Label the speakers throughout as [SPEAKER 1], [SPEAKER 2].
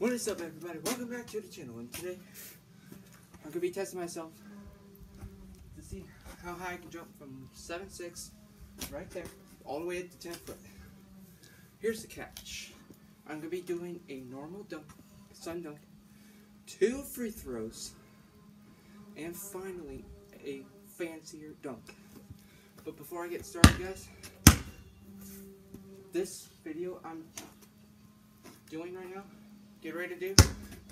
[SPEAKER 1] What is up, everybody? Welcome back to the channel. And today, I'm gonna be testing myself to see how high I can jump from 7'6", right there, all the way up to 10 foot. Here's the catch. I'm gonna be doing a normal dunk, sun dunk, two free throws, and finally a fancier dunk. But before I get started, guys, this video I'm doing right now, get ready to do,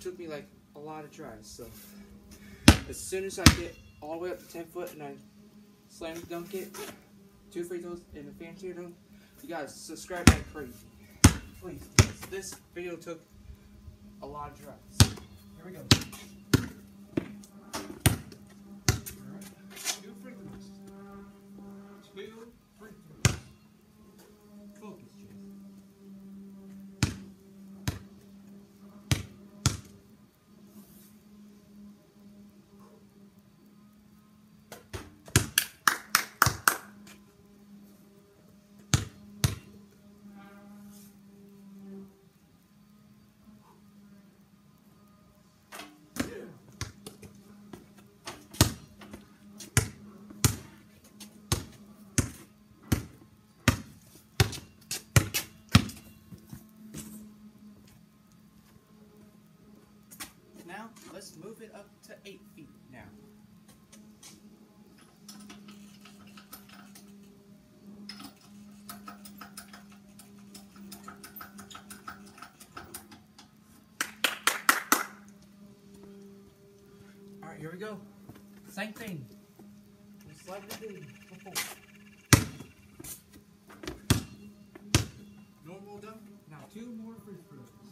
[SPEAKER 1] took me like a lot of tries. So as soon as I get all the way up to 10 foot and I slam dunk it, two free throws and a fancier dunk, you guys subscribe like crazy. Please, this video took a lot of tries. Here we go. Two free throws. Two up to 8 feet now. Alright, here we go. Same thing. We did before. Normal dunk. Now two more free throws.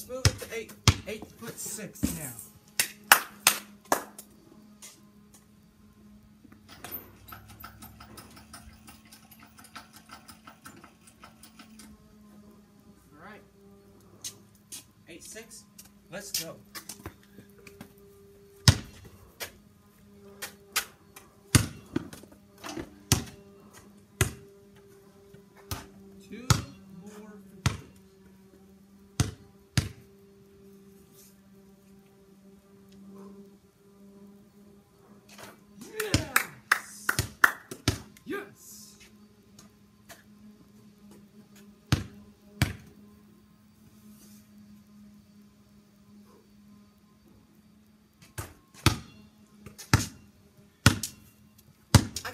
[SPEAKER 1] Let's move it to eight, eight foot six now. Eight six. Let's go.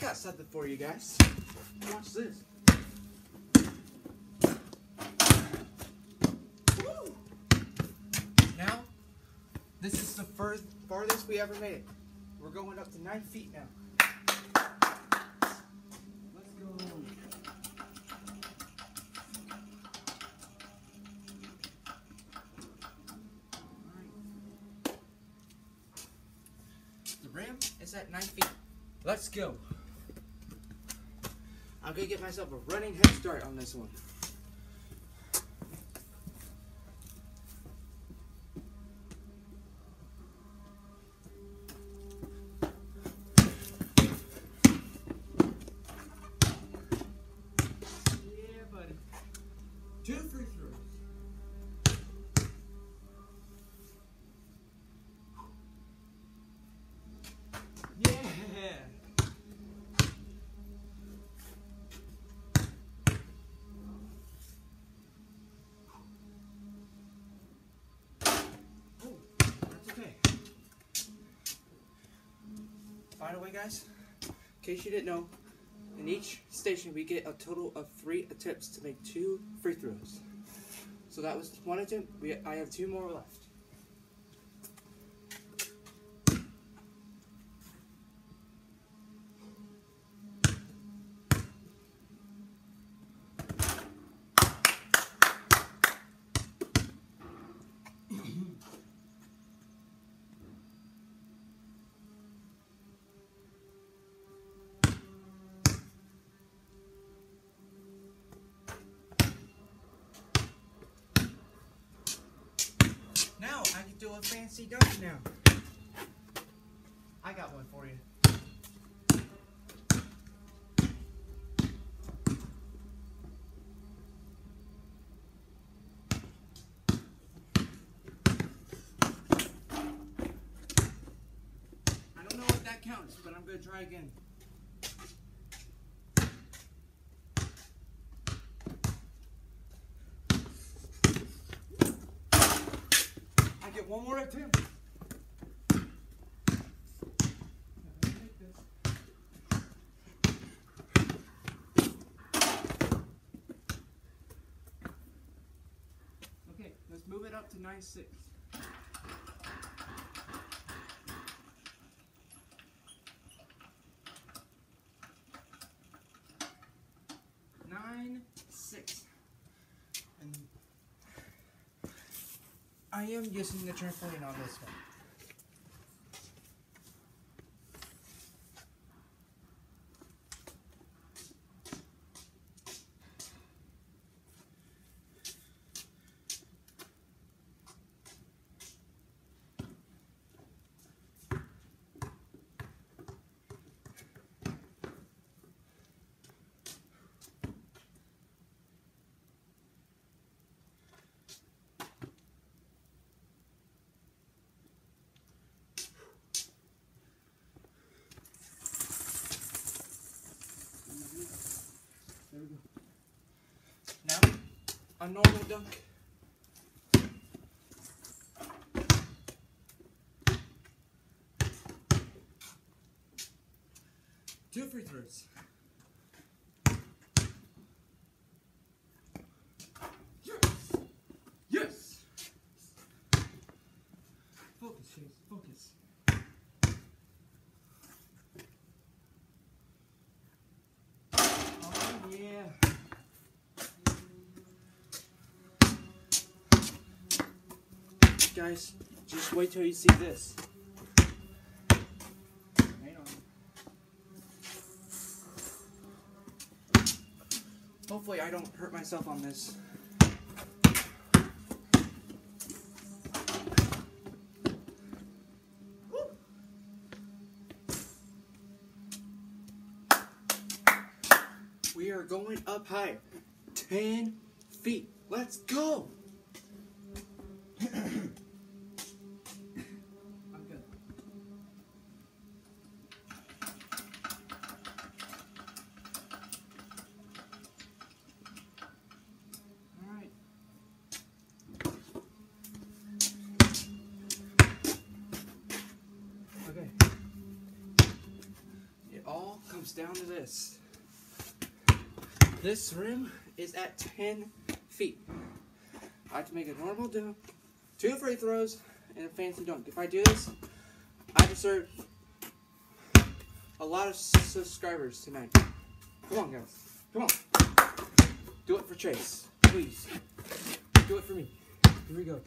[SPEAKER 1] Got something for you guys. Watch this. Woo! Now, this is the first farthest we ever made it. We're going up to nine feet now. Let's go. The rim is at nine feet. Let's go. I'm gonna get myself a running head start on this one. Way, guys, in case you didn't know, in each station we get a total of three attempts to make two free throws. So that was one attempt. We I have two more left. A fancy dunk now. I got one for you. I don't know if that counts, but I'm gonna try again. One more attempt. Okay, let's move it up to 9-6. Nine six. And I am using the trampoline on this one. There we go. Now, a normal dunk. Two free throws. Yes! Yes! Focus, Chase, focus. Guys, just wait till you see this. Hopefully I don't hurt myself on this. We are going up higher. 10 feet. Let's go. Down to this. This rim is at 10 feet. I have to make a normal dunk, two free throws, and a fancy dunk. If I do this, I deserve a lot of subscribers tonight. Come on, guys. Come on. Do it for Chase. Please. Do it for me. Here we go.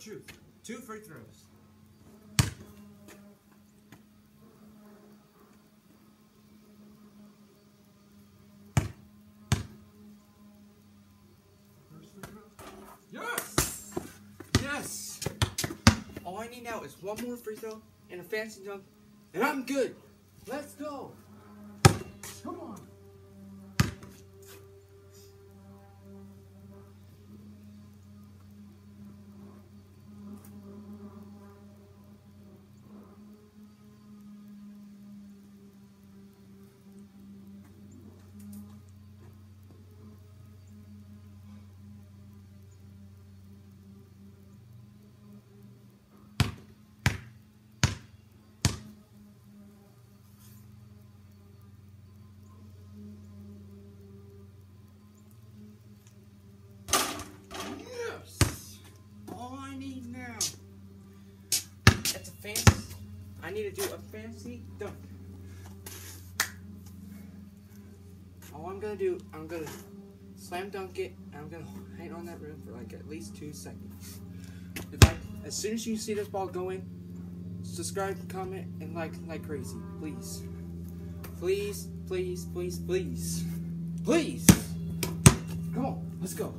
[SPEAKER 1] Truth. Two free throws. Yes! Yes! All I need now is one more free throw and a fancy dunk, and I'm good. Let's go. Fancy. I need to do a fancy dunk. All I'm gonna do, I'm gonna slam dunk it, and I'm gonna hang on that rim for like at least two seconds. I, as soon as you see this ball going, subscribe, comment, and like like crazy, please. Please, please, please, please. Please. Come on, let's go.